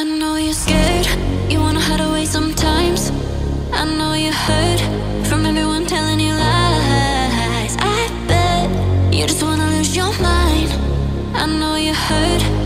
I know you're scared, you wanna hide away sometimes. I know you're hurt from everyone telling you lies. I bet you just wanna lose your mind. I know you're hurt.